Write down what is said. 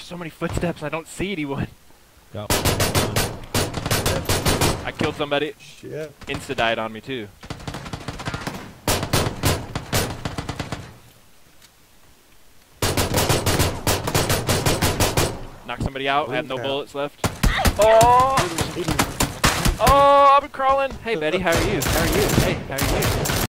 There's so many footsteps, I don't see anyone. Yep. I killed somebody. Shit. Insta died on me too. Knock somebody out. I have no bullets left. Oh! oh! Oh, I've been crawling. Hey, Betty, how are you? How are you? Hey, how are you?